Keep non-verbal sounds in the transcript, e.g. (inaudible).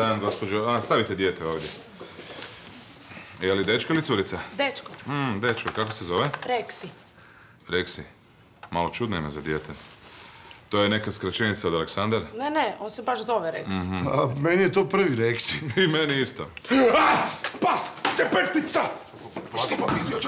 dan, gospođo. A, stavite dijete ovdje. Je li dečko ili curica? Dečko. Hmm, dečko, kako se zove? Reksi. Reksi. Malo čudno ime za dijete. To je neka skraćenica od Aleksandar? Ne, ne, on se baš zove Reksi. Mhm. A, meni je to prvi Reksi. (laughs) I meni isto. A, pas! Čepetica! Što pa pizdio